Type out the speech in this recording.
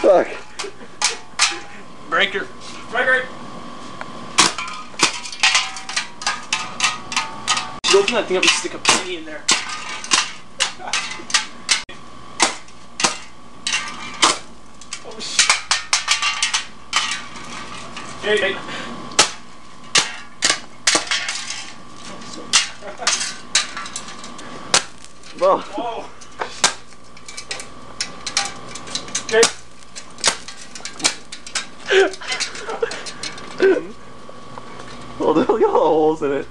Fuck. Breaker. Breaker. You open that thing up and stick a penny in there. Oh shit. Hey, hey. Whoa. Okay. well, look at all the holes in it.